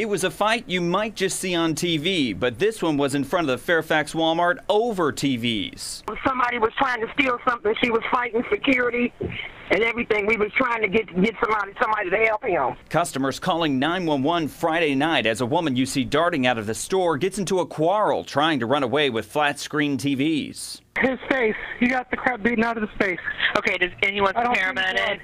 It was a fight you might just see on TV, but this one was in front of the Fairfax Walmart over TVs. Somebody was trying to steal something. She was fighting security and everything. We was trying to get get somebody somebody to help him. Customers calling 911 Friday night as a woman you see darting out of the store gets into a quarrel trying to run away with flat screen TVs. His face. He got the crap beaten out of his face. Okay, does anyone I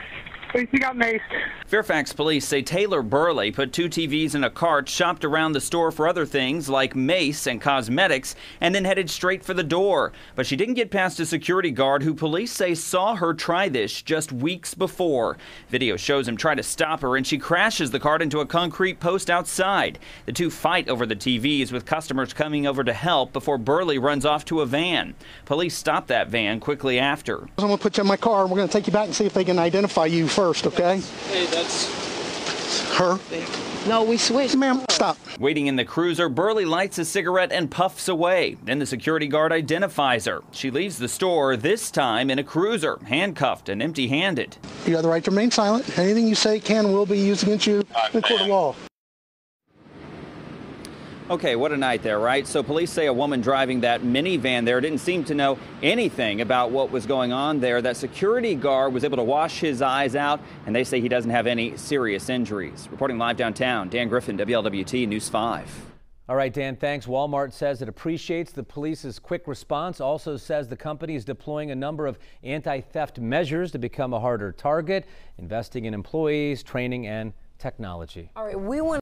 don't think paramedic? he He got maced. Fairfax police say Taylor Burley put two TVs in a cart, shopped around the store for other things like mace and cosmetics, and then headed straight for the door. But she didn't get past a security guard who police say saw her try this just weeks before. Video shows him try to stop her, and she crashes the cart into a concrete post outside. The two fight over the TVs with customers coming over to help before Burley runs off to a van. Police stop that van quickly after. I'm going to put you in my car and we're going to take you back and see if they can identify you first, okay? Hey, that's Her? No, we switched. Ma'am, stop. Waiting in the cruiser, Burley lights a cigarette and puffs away. Then the security guard identifies her. She leaves the store, this time in a cruiser, handcuffed and empty handed. You have the right to remain silent. Anything you say can and will be used against you in the court of law. Okay, what a night there, right? So police say a woman driving that minivan there didn't seem to know anything about what was going on there. That security guard was able to wash his eyes out, and they say he doesn't have any serious injuries. Reporting live downtown, Dan Griffin, WLWT News 5. All right, Dan, thanks. Walmart says it appreciates the police's quick response. Also says the company is deploying a number of anti-theft measures to become a harder target, investing in employees, training, and technology. All right, we want